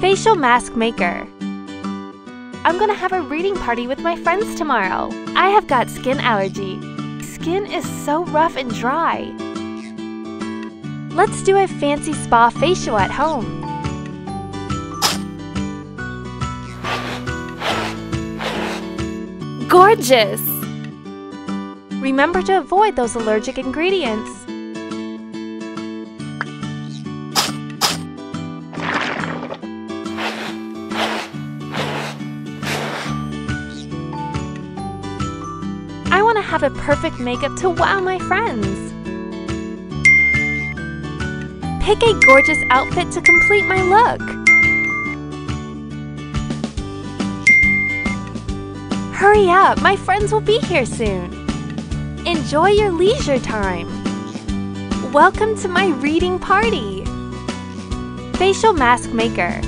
Facial mask maker. I'm gonna have a reading party with my friends tomorrow. I have got skin allergy. Skin is so rough and dry. Let's do a fancy spa facial at home. Gorgeous! Remember to avoid those allergic ingredients. To have a perfect makeup to wow my friends. Pick a gorgeous outfit to complete my look. Hurry up, my friends will be here soon. Enjoy your leisure time. Welcome to my reading party. Facial mask maker.